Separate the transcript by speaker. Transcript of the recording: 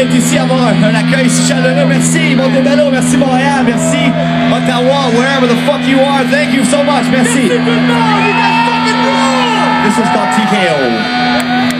Speaker 1: d'être ici, avoir un, un accueil si chaleureux. Merci, Montebello, merci Montréal, merci Ottawa, wherever the fuck you are. Thank you so much, merci. This is called TKO.